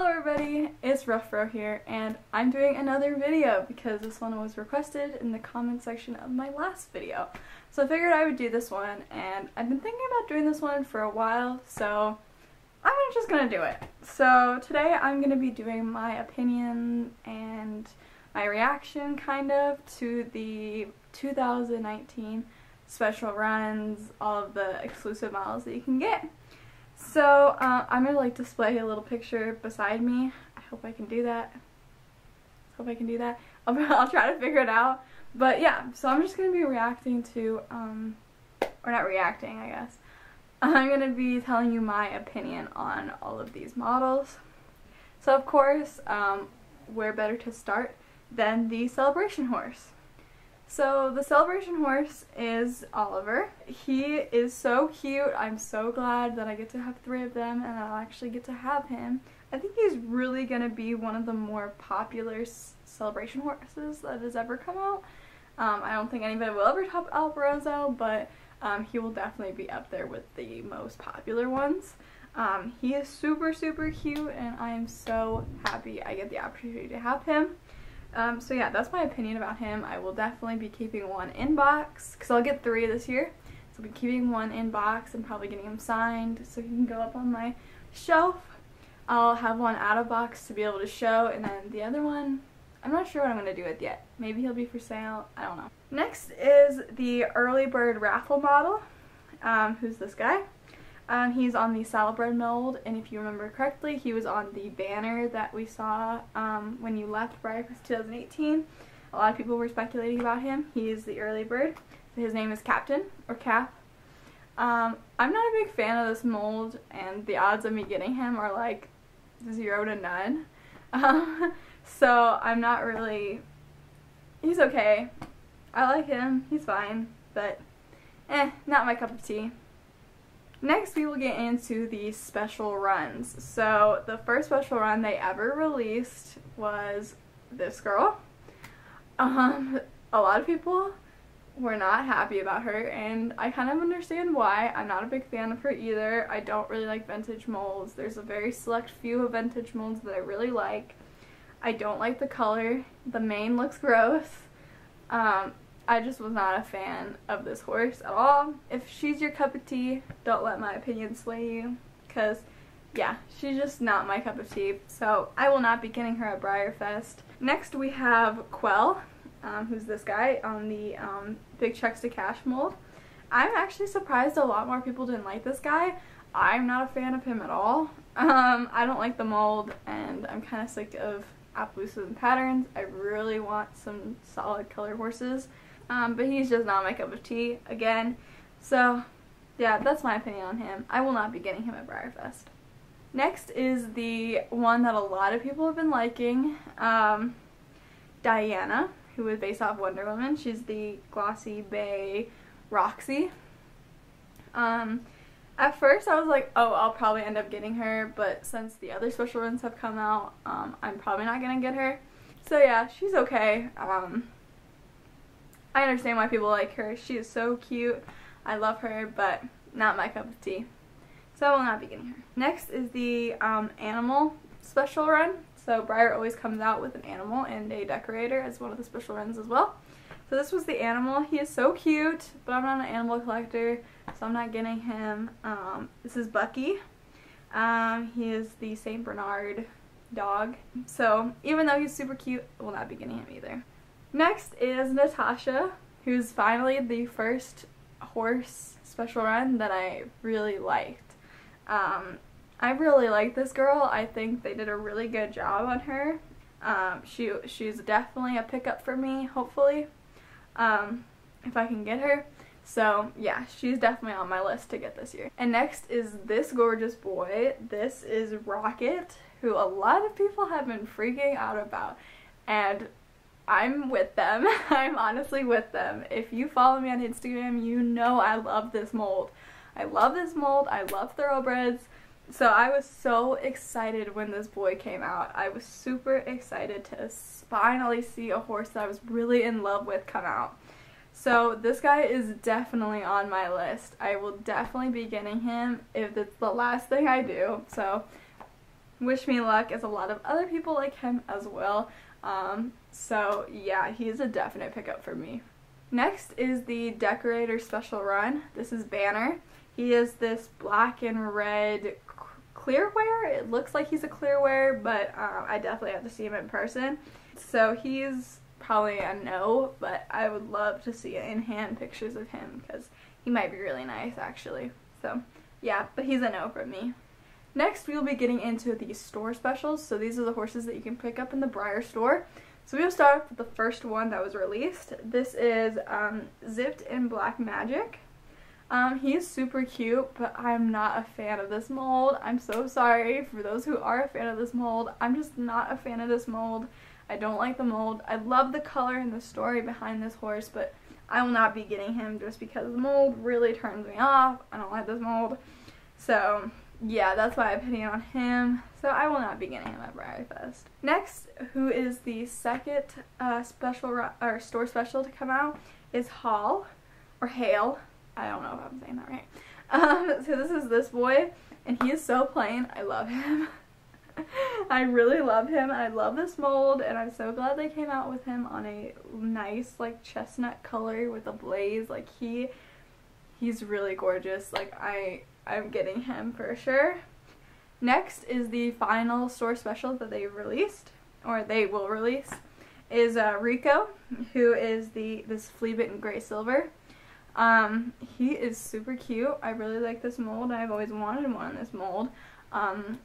Hello everybody, it's Ruffbaro here, and I'm doing another video because this one was requested in the comment section of my last video. So I figured I would do this one, and I've been thinking about doing this one for a while, so I'm just gonna do it. So today I'm gonna be doing my opinion and my reaction, kind of, to the 2019 special runs, all of the exclusive models that you can get. So uh, I'm going to like display a little picture beside me. I hope I can do that. Hope I can do that. I'll, I'll try to figure it out. But yeah, so I'm just going to be reacting to, um, or not reacting, I guess. I'm going to be telling you my opinion on all of these models. So of course, um, where better to start than the Celebration Horse. So the celebration horse is Oliver. He is so cute. I'm so glad that I get to have three of them and I'll actually get to have him. I think he's really going to be one of the more popular celebration horses that has ever come out. Um, I don't think anybody will ever top Alborozo, but um, he will definitely be up there with the most popular ones. Um, he is super, super cute, and I am so happy I get the opportunity to have him. Um, so yeah, that's my opinion about him. I will definitely be keeping one in box because I'll get three this year. So I'll be keeping one in box and probably getting him signed so he can go up on my shelf. I'll have one out of box to be able to show and then the other one, I'm not sure what I'm going to do with yet. Maybe he'll be for sale. I don't know. Next is the early bird raffle model. Um, who's this guy? Um, he's on the Salad mold, and if you remember correctly, he was on the banner that we saw um, when you left BreyerFest 2018. A lot of people were speculating about him. He is the early bird. His name is Captain, or Cap. Um, I'm not a big fan of this mold, and the odds of me getting him are like zero to none. Um, so I'm not really... He's okay. I like him. He's fine. But, eh, not my cup of tea. Next, we will get into the special runs. So, the first special run they ever released was this girl. Um, a lot of people were not happy about her, and I kind of understand why. I'm not a big fan of her either. I don't really like vintage molds. There's a very select few of vintage molds that I really like. I don't like the color. The mane looks gross. Um, I just was not a fan of this horse at all. If she's your cup of tea, don't let my opinion sway you. Because, yeah, she's just not my cup of tea. So, I will not be getting her at BreyerFest. Next, we have Quell, um, who's this guy on the um, Big Chex to Cash mold. I'm actually surprised a lot more people didn't like this guy. I'm not a fan of him at all. Um, I don't like the mold, and I'm kind of sick of Appaloosas and patterns. I really want some solid color horses. Um, but he's just not my cup of tea again. So, yeah, that's my opinion on him. I will not be getting him at BreyerFest. Next is the one that a lot of people have been liking, um, Diana, who is based off Wonder Woman. She's the Glossy Bay Roxy. Um, at first I was like, oh, I'll probably end up getting her, but since the other special runs have come out, um, I'm probably not to get her. So yeah, she's okay. Um, I understand why people like her. She is so cute. I love her, but not my cup of tea. So I will not be getting her. Next is the um, animal special run. So Breyer always comes out with an animal and a decorator as one of the special runs as well. So this was the animal. He is so cute, but I'm not an animal collector, so I'm not getting him. Um, this is Bucky. Um, he is the St. Bernard dog. So even though he's super cute, I will not be getting him either. Next is Natasha, who's finally the first horse special run that I really liked. Um, I really like this girl. I think they did a really good job on her. Um, she she's definitely a pickup for me, hopefully, um, if I can get her. So yeah, she's definitely on my list to get this year. And next is this gorgeous boy. This is Rocket, who a lot of people have been freaking out about. And I'm with them. I'm honestly with them. If you follow me on Instagram, you know I love this mold. I love this mold. I love thoroughbreds. So I was so excited when this boy came out. I was super excited to finally see a horse that I was really in love with come out. So this guy is definitely on my list. I will definitely be getting him if it's the last thing I do. So wish me luck as a lot of other people like him as well. Um, so yeah, he's a definite pickup for me. Next is the Decorator Special Run. This is Banner. He is this black and red clear wear. It looks like he's a clear wear, but um, I definitely have to see him in person. So he's probably a no, but I would love to see in-hand pictures of him because he might be really nice actually. So yeah, but he's a no from me. Next, we will be getting into the store specials. So these are the horses that you can pick up in the Breyer store. So we will start off with the first one that was released. This is um, Zipped in Black Magic. Um, he's super cute, but I'm not a fan of this mold. I'm so sorry for those who are a fan of this mold. I'm just not a fan of this mold. I don't like the mold. I love the color and the story behind this horse, but I will not be getting him just because the mold really turns me off. I don't like this mold. So, yeah, that's why I'm putting on him. So I will not be getting him at BreyerFest. Next, who is the second uh, special or store special to come out is Hall or Hale. I don't know if I'm saying that right. Um, so this is this boy, and he is so plain. I love him. I really love him. I love this mold and I'm so glad they came out with him on a nice like chestnut color with a blaze. Like he he's really gorgeous. Like I I'm getting him for sure. Next is the final store special that they released or they will release is uh, Rico who is the this flea bitten gray silver. Um, he is super cute. I really like this mold. I've always wanted one in this mold. Um,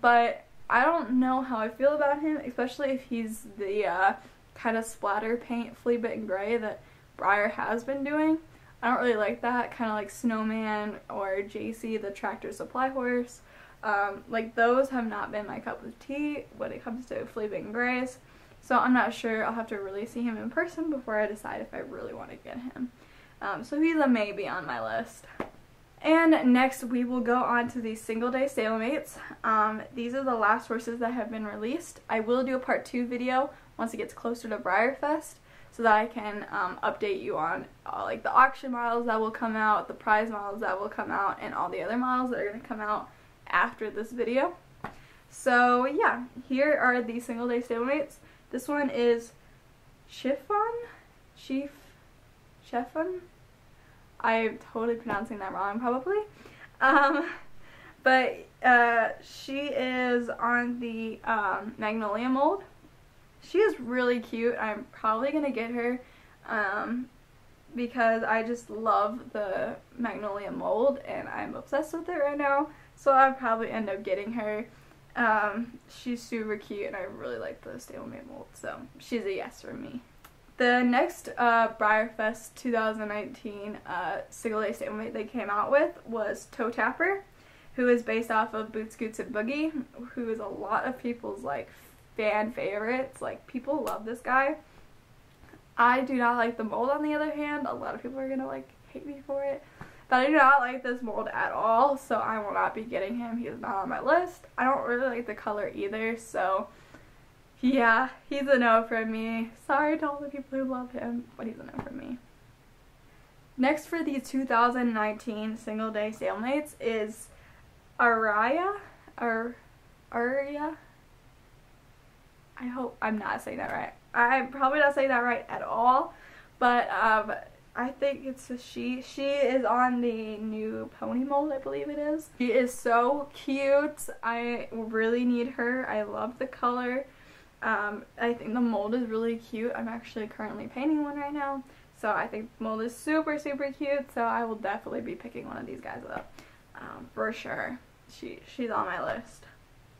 but I don't know how I feel about him, especially if he's the uh, kind of splatter paint flea bitten gray that Breyer has been doing. I don't really like that, kind of like Snowman or JC, the tractor supply horse. Um, like those have not been my cup of tea when it comes to flea bitten grays. So I'm not sure. I'll have to really see him in person before I decide if I really want to get him. Um, so he's a maybe on my list. And next we will go on to the single day stablemates. Um, these are the last horses that have been released. I will do a part 2 video once it gets closer to BreyerFest so that I can um, update you on uh, like the auction models that will come out, the prize models that will come out, and all the other models that are going to come out after this video. So yeah, here are the single day stablemates. This one is Chiffon? Chief? Chiffon? I'm totally pronouncing that wrong probably. Um, but uh, she is on the um, Magnolia mold. She is really cute. I'm probably going to get her um, because I just love the Magnolia mold and I'm obsessed with it right now. So I'll probably end up getting her. Um, she's super cute and I really like the stablemate mold. So she's a yes for me. The next uh, BreyerFest 2019 uh, single day statement they came out with was Toe Tapper, who is based off of Boots, Scoots and Boogie, who is a lot of people's like fan favorites. Like people love this guy. I do not like the mold on the other hand. A lot of people are gonna like hate me for it. But I do not like this mold at all, so I will not be getting him. He is not on my list. I don't really like the color either, so yeah, he's a no from me. Sorry to all the people who love him, but he's a no from me. Next for the 2019 single day stablemates is Araya or Aria. I hope I'm not saying that right. I'm probably not saying that right at all, but um, I think it's she. She is on the new pony mold, I believe it is. She is so cute. I really need her. I love the color. Um, I think the mold is really cute. I'm actually currently painting one right now. So I think the mold is super, super cute. So I will definitely be picking one of these guys up. Um, for sure. She, she's on my list.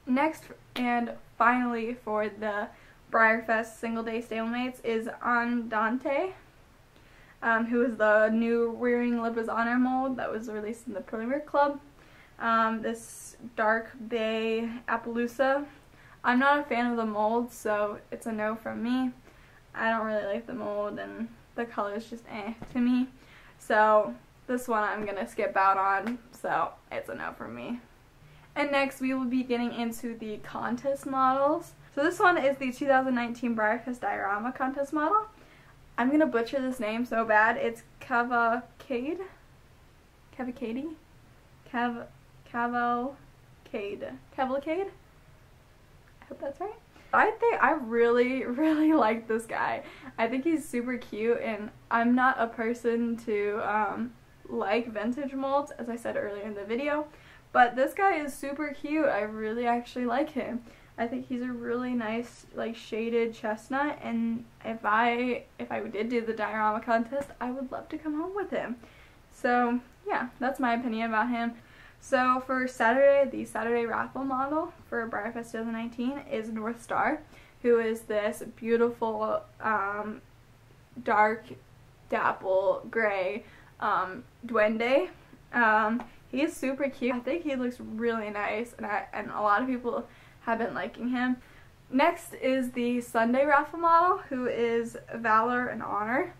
Next and finally for the BreyerFest single day stablemates is Andante. Um, who is the new Rearing Libra's Honor mold that was released in the Premier Club. Um, this dark bay Appaloosa I'm not a fan of the mold, so it's a no from me. I don't really like the mold, and the color is just eh to me. So this one I'm going to skip out on, so it's a no from me. And next we will be getting into the contest models. So this one is the 2019 BreyerFest Diorama contest model. I'm going to butcher this name so bad. It's Cavalcade? Cavalcade? Cav Cavalcade. Cavalcade? I hope that's right. I think I really, really like this guy. I think he's super cute and I'm not a person to um, like vintage molds as I said earlier in the video. But this guy is super cute. I really actually like him. I think he's a really nice like shaded chestnut and if I if I did do the diorama contest I would love to come home with him. So yeah that's my opinion about him. So for Saturday the Saturday raffle model for BreyerFest 2019 is North Star who is this beautiful um, dark dapple gray um, duende. Um, he's super cute. I think he looks really nice and, I, and a lot of people have been liking him. Next is the Sunday raffle model, who is Valor and Honor.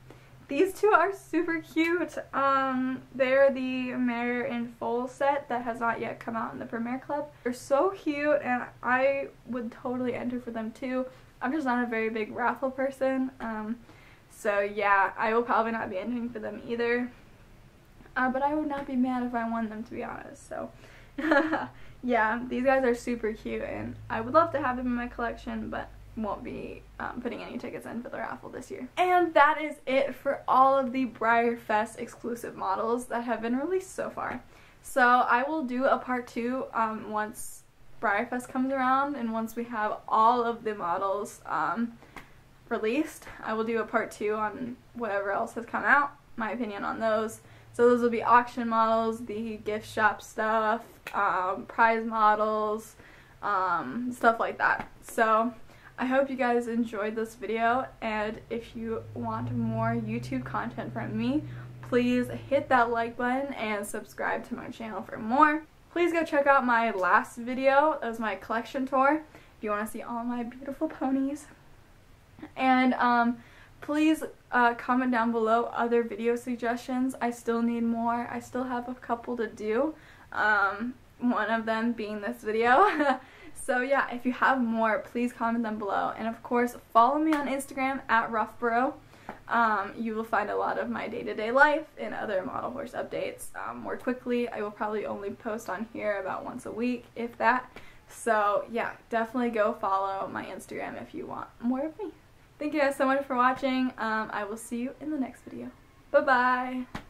These two are super cute. Um, they're the Mare in Full set that has not yet come out in the Premier Club. They're so cute and I would totally enter for them too. I'm just not a very big raffle person. Um, so yeah, I will probably not be entering for them either. Uh, but I would not be mad if I won them to be honest. So yeah, these guys are super cute and I would love to have them in my collection, but won't be um, putting any tickets in for the raffle this year. And that is it for all of the BreyerFest exclusive models that have been released so far. So I will do a part two um, once BreyerFest comes around and once we have all of the models um, released. I will do a part two on whatever else has come out, my opinion on those. So those will be auction models, the gift shop stuff, um, prize models, um, stuff like that. So I hope you guys enjoyed this video and if you want more YouTube content from me, please hit that like button and subscribe to my channel for more. Please go check out my last video. That was my collection tour if you want to see all my beautiful ponies. And um, please uh, comment down below other video suggestions. I still need more. I still have a couple to do. Um, one of them being this video. so yeah, if you have more, please comment them below. And of course, follow me on Instagram at ruffbaro. Um, you will find a lot of my day-to-day -day life and other model horse updates um, more quickly. I will probably only post on here about once a week, if that. So yeah, definitely go follow my Instagram if you want more of me. Thank you guys so much for watching. Um, I will see you in the next video. Bye-bye.